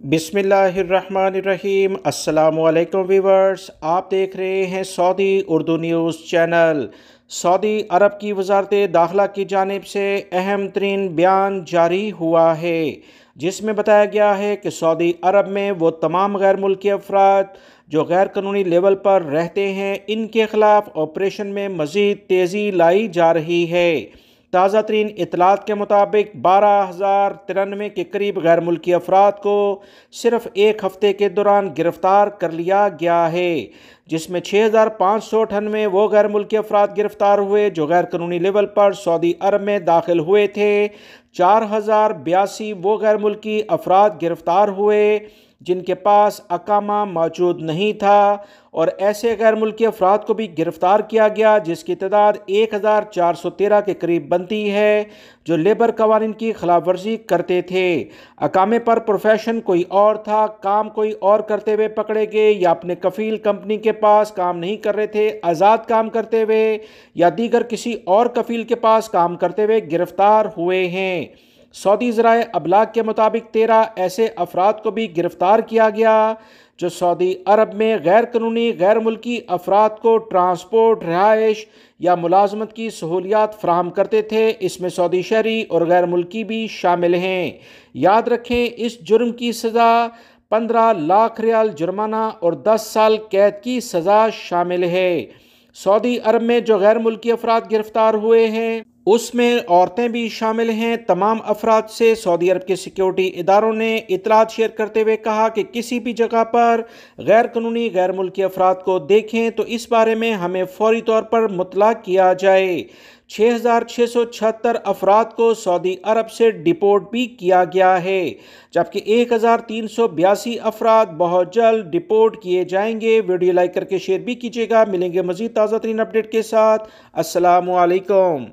बिसमीम असलकम वीवर्स आप देख रहे हैं Saudi Urdu news channel. Saudi Arab की वजारत दाखिला की जानब से अहम तरीन बयान जारी हुआ है, जिसमें बताया गया है कि सऊदी अरब में वो तमाम गैर मुल्की अफराद जो गैर कानूनी लेवल पर रहते हैं, इनके ख़िलाफ़ ऑपरेशन में मज़ीद तेज़ी लाई जा रही है। ताज़ा तरीन इतलात के मुताबिक बारह हज़ार तिरानवे के करीब गैर मुल्की अफराद को सिर्फ़ एक हफ़्ते के दौरान गिरफ़्तार कर लिया गया है, जिसमें छः हज़ार पाँच सौ अठानवे वो गैर मुल्की अफराद गिरफ़्तार हुए जो गैर कानूनी लेवल पर सऊदी अरब में दाखिल हुए थे। चार हज़ार बयासी वो गैर मुल्की अफराद गिरफ़्तार हुए जिनके पास अकामा मौजूद नहीं था। और ऐसे गैर मुल्की अफराद को भी गिरफ़्तार किया गया, जिसकी तादाद एक हज़ार चार सौ तेरह के करीब बनती है, जो लेबर कवानीन की खिलाफ वर्जी करते थे। अकामे पर प्रोफेशन कोई और था, काम कोई और करते हुए पकड़े गए, या अपने कफील कंपनी के पास काम नहीं कर रहे थे, आज़ाद काम करते हुए, या दीगर किसी और कफील के पास काम करते हुए गिरफ़्तार हुए हैं। सऊदी ज़राए अबलाग के मुताबिक तेरह ऐसे अफराद को भी गिरफ़्तार किया गया, जो सऊदी अरब में गैर कानूनी गैर मुल्की अफराद को ट्रांसपोर्ट रहाइश या मुलाजमत की सहूलियात फ्राहम करते थे। इसमें सऊदी शहरी और गैर मुल्की भी शामिल हैं। याद रखें, इस जुर्म की सज़ा पंद्रह लाख रियाल जुर्माना और दस साल कैद की सज़ा शामिल है। सऊदी अरब में जो गैर मुल्की अफराद गिरफ़्तार हुए हैं उसमें औरतें भी शामिल हैं। तमाम अफराद से सऊदी अरब के सिक्योरिटी इदारों ने इतलात शेयर करते हुए कहा कि किसी भी जगह पर गैर कानूनी गैर मुल्की अफराद को देखें तो इस बारे में हमें फौरी तौर पर मुतला किया जाए। छः हज़ार छः सौ छहत्तर अफराद को सऊदी अरब से डिपोर्ट भी किया गया है, जबकि एक हज़ार तीन सौ बयासी अफराद बहुत जल्द डिपोर्ट किए जाएँगे। वीडियो लाइक करके शेयर भी कीजिएगा। मिलेंगे मज़ीद ताज़ा तरीन अपडेट के साथ। असलकम